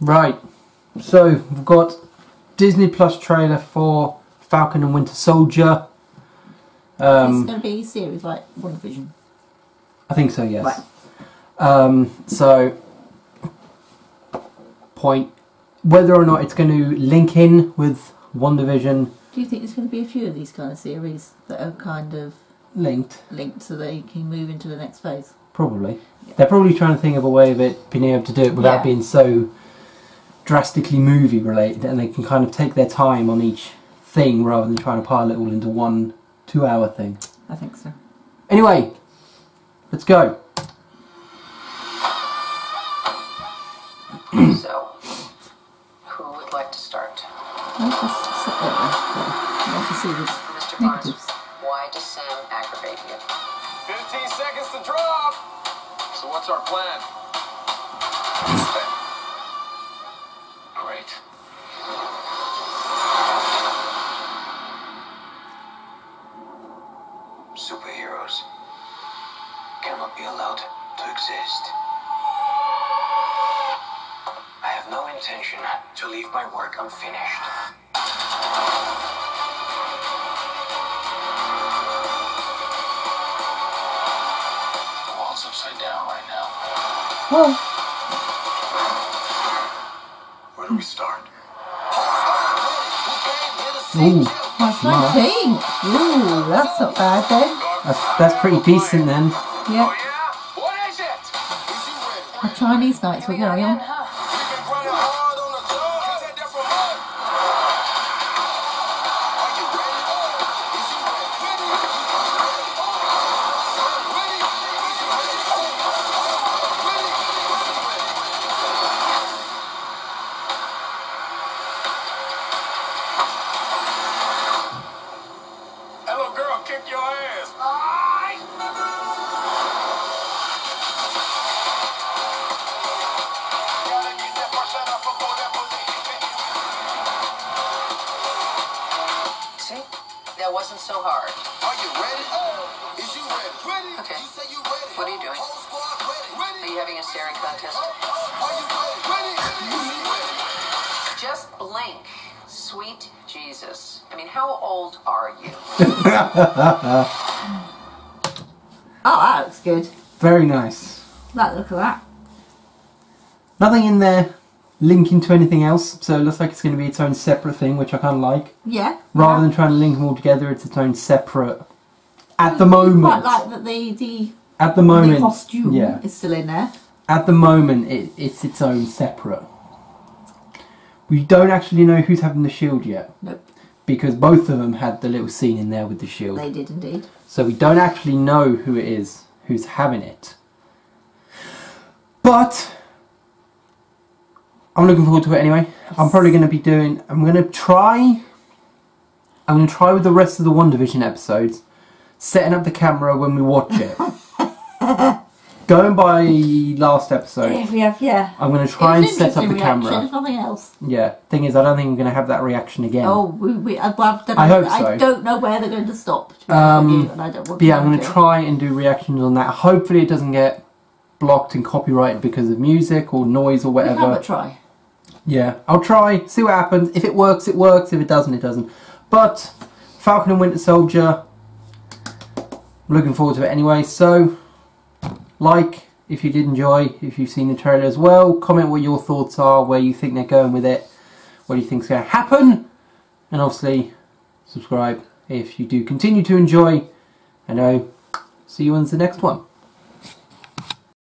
Right, so we've got Disney Plus trailer for Falcon and Winter Soldier. it's Um, going to be a series like WandaVision. I think so, yes. Right. Um, so, point whether or not it's going to link in with WandaVision Do you think there's going to be a few of these kind of series that are kind of linked, linked so they can move into the next phase? probably. They're probably trying to think of a way of it being able to do it without Yeah. being so drastically movie related, and they can kind of take their time on each thing rather than trying to pile it all into one two-hour thing. I think so. Anyway, let's go. So, who would like to start? Let's just sit there. I want to see this Mr. Barnes, why does Sam aggravate you? 15 seconds to drop. So what's our plan? Superheroes cannot be allowed to exist. I have no intention to leave my work unfinished. The world's upside down right now. Well, Where do we start? Ooh, that's my pink. Ooh, that's not bad then. that's, that's pretty decent then. Yeah, yeah? What is it? Is you ready? our Chinese nights will carry on. That wasn't so hard. Are you ready? Oh, Is you ready? Ready? Okay. You say you ready. What are you doing? Whole ready. Are you having a staring contest? Are you ready? Ready? Is you ready? Just blink. Sweet Jesus. I mean, how old are you? Oh, that looks good. Very nice. That look at that. Nothing in there linking to anything else, so it looks like it's going to be its own separate thing, which I kind of like. Yeah. Rather yeah. than trying to link them all together, it's its own separate. At the moment, quite like that the the, at the the moment, costume yeah. is still in there. At the moment, it, it's its own separate. We don't actually know who's having the shield yet, Nope, because both of them had the little scene in there with the shield. they did indeed. So we don't actually know who it is who's having it. But I'm looking forward to it anyway. I'm probably going to be doing. I'm going to try. I'm going to try with the rest of the WandaVision episodes, setting up the camera when we watch it. Going by last episode, Yeah, we have yeah. I'm going to try and was set up the interesting reaction, camera. If nothing else. Yeah. Thing is, I don't think I'm going to have that reaction again. Oh, we, we, I, well, I, don't I know, hope I so. don't know where they're going to stop. To be Um, honest with you, and I don't want But yeah, I'm going to try and do reactions on that. Hopefully, it doesn't get blocked and copyrighted because of music or noise or We have whatever. a try. Yeah, I'll try, see what happens. If it works, it works. If it doesn't, it doesn't. But Falcon and Winter Soldier, I'm looking forward to it anyway. So, like if you did enjoy, if you've seen the trailer as well. Comment what your thoughts are, where you think they're going with it, what do you think's going to happen, and obviously subscribe if you do continue to enjoy. And I know. See you in the next one.